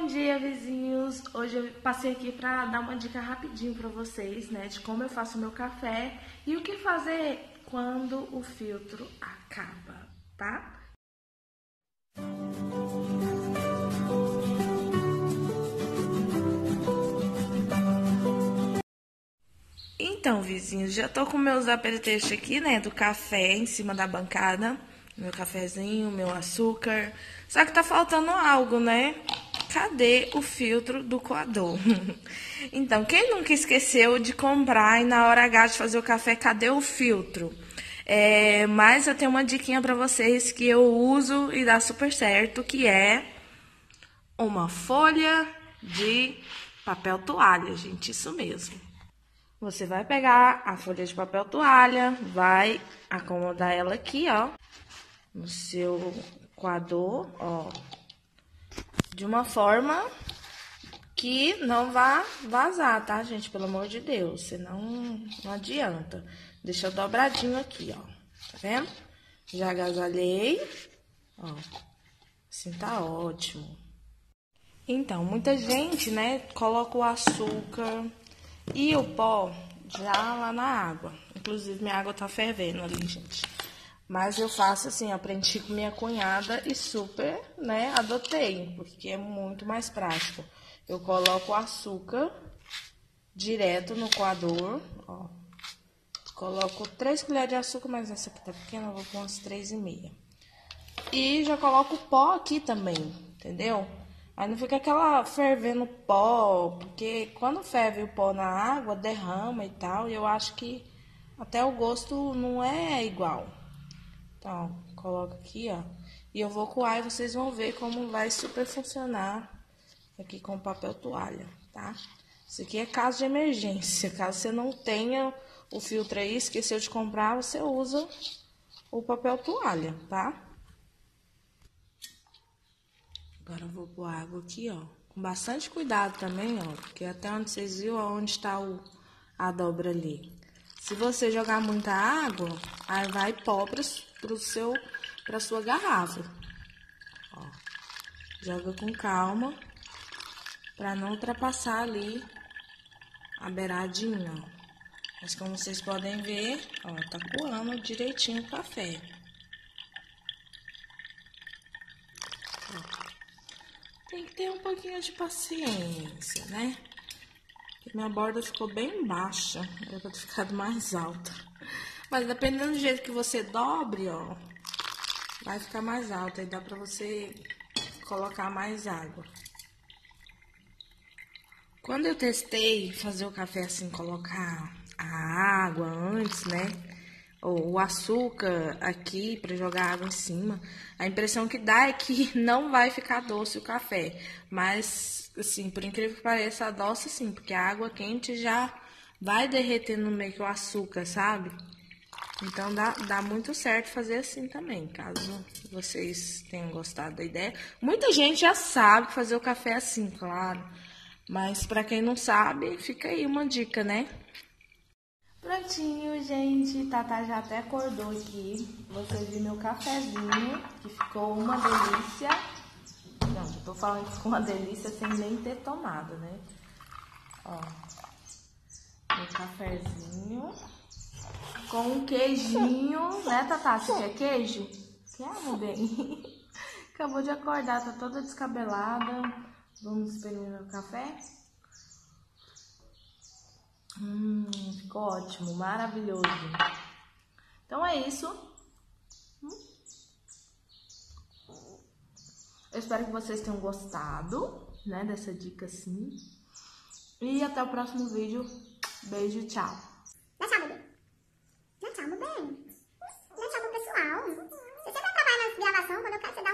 Bom dia, vizinhos! Hoje eu passei aqui para dar uma dica rapidinho para vocês, né, de como eu faço meu café e o que fazer quando o filtro acaba, tá? Então, vizinhos, já tô com meus apetrechos aqui, né, do café em cima da bancada. Meu cafezinho, meu açúcar. Só que tá faltando algo, né? Cadê o filtro do coador? então, quem nunca esqueceu de comprar e na hora H de fazer o café, cadê o filtro? É, mas eu tenho uma diquinha para vocês que eu uso e dá super certo, que é uma folha de papel toalha, gente, isso mesmo. Você vai pegar a folha de papel toalha, vai acomodar ela aqui, ó, no seu coador, ó, de uma forma que não vá vazar, tá, gente? Pelo amor de Deus, senão não adianta. Deixa dobradinho aqui, ó, tá vendo? Já agasalhei, ó, assim tá ótimo. Então, muita gente, né, coloca o açúcar e o pó já lá na água. Inclusive, minha água tá fervendo ali, gente. Mas eu faço assim, aprendi com minha cunhada e super, né, adotei, porque é muito mais prático. Eu coloco o açúcar direto no coador, ó. Coloco 3 colheres de açúcar, mas essa aqui tá pequena, eu vou pôr umas 3,5. E já coloco o pó aqui também, entendeu? Aí não fica aquela fervendo pó, porque quando ferve o pó na água, derrama e tal, e eu acho que até o gosto não é igual. Então, coloco aqui, ó. E eu vou coar e vocês vão ver como vai super funcionar aqui com papel toalha, tá? Isso aqui é caso de emergência. Caso você não tenha o filtro aí, esqueceu de comprar, você usa o papel toalha, tá? Agora eu vou pôr água aqui, ó. Com bastante cuidado também, ó. Porque até onde vocês viram, onde está o, a dobra ali. Se você jogar muita água, aí vai pó pro seu, pra sua garrafa. Ó, joga com calma, para não ultrapassar ali a beiradinha. Mas como vocês podem ver, ó, tá coando direitinho o café. Ó. Tem que ter um pouquinho de paciência, né? Minha borda ficou bem baixa, era pra ter ficado mais alta. Mas dependendo do jeito que você dobre, ó, vai ficar mais alta. E dá pra você colocar mais água. Quando eu testei fazer o café assim, colocar a água antes, né? Ou o açúcar aqui para jogar água em cima, a impressão que dá é que não vai ficar doce o café. Mas assim, por incrível que pareça, adoça sim, porque a água quente já vai derretendo meio que o açúcar, sabe? Então dá, dá muito certo fazer assim também, caso vocês tenham gostado da ideia. Muita gente já sabe fazer o café assim, claro. Mas para quem não sabe, fica aí uma dica, né? Prontinho, gente. Tata já até acordou aqui. Vocês viram meu cafezinho, que ficou uma delícia. Não, eu tô falando isso com uma delícia sem nem ter tomado, né? Ó. Um cafezinho. Com um queijinho, né, Tatá? Você quer queijo? Quer, meu bem? Acabou de acordar, tá toda descabelada. Vamos experimentar o café? Hum, ficou ótimo, maravilhoso. Então é isso. Eu espero que vocês tenham gostado, né, dessa dica assim. E até o próximo vídeo. Beijo, tchau. 疼，我都感谢到。